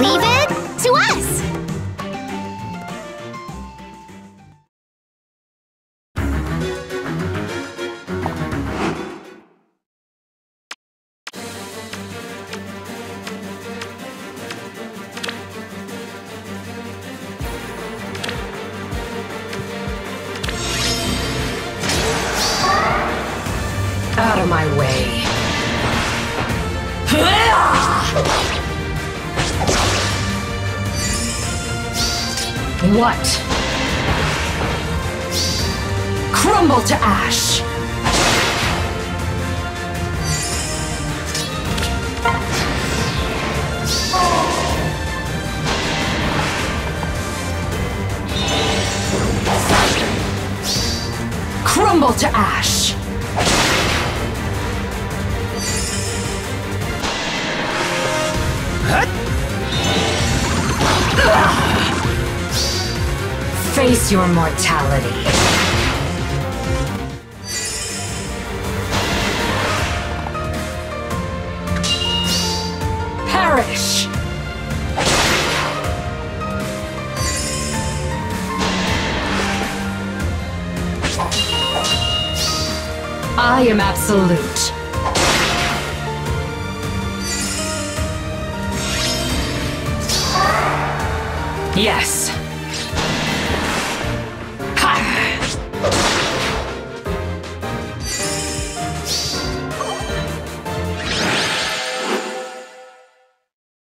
Leave it to us! Out of my way. What? Crumble to ash! Crumble to ash! Face your mortality. Perish! I am absolute. Yes.